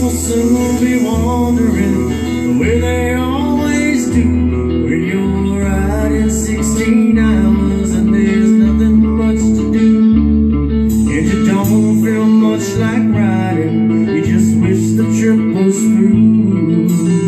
will soon be wondering where they always do when you're riding 16 hours and there's nothing much to do. And you don't feel much like riding, you just wish the trip was through.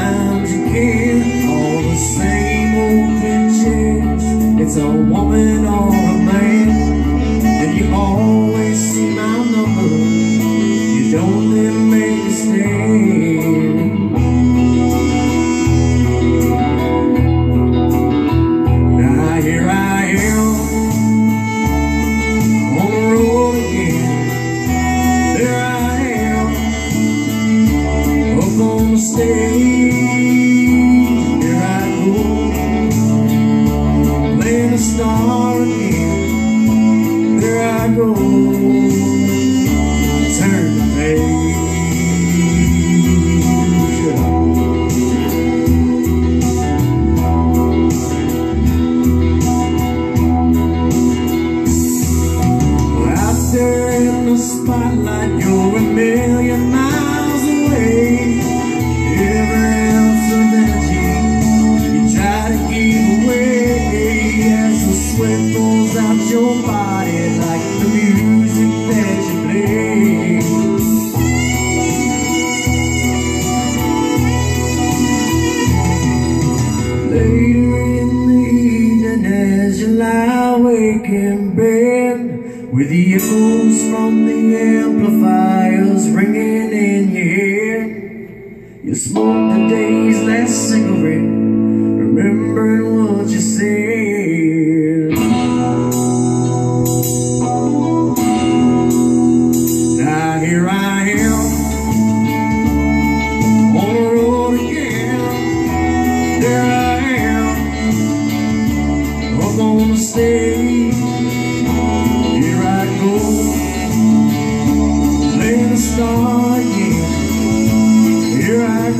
Times can all the same old cliches. It's a woman or a man, and you always see my number. You don't let make a spotlight, you're a million miles away. Every ounce of energy you try to give away as the sweat rolls out your body like the music that you play. Later in the evening as you lie awake in bed With the echoes from the amplifiers ringing in your ear You smoke the day's last cigarette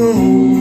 go